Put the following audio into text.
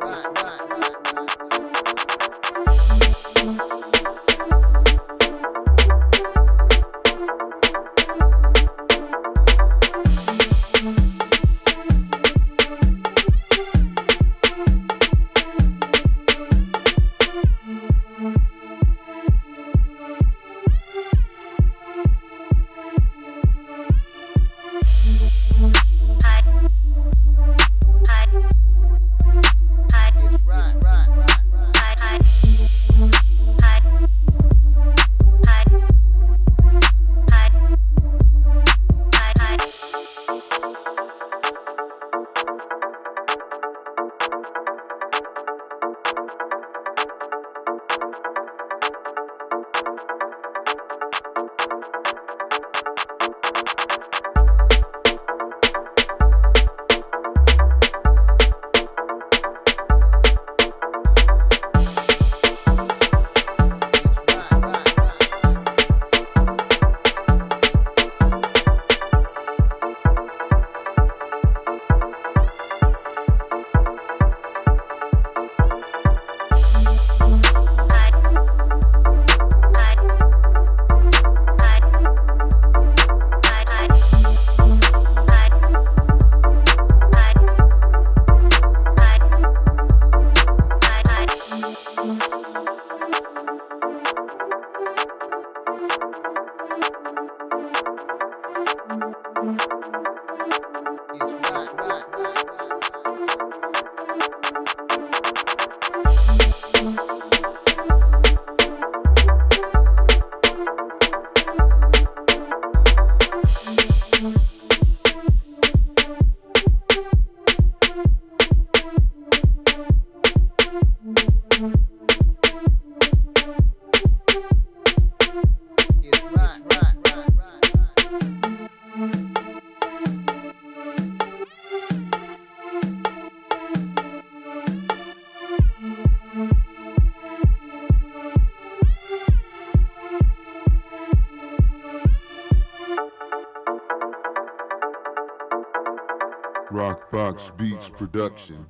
uh, uh, uh. What? What? What? Rockbox Beats Production.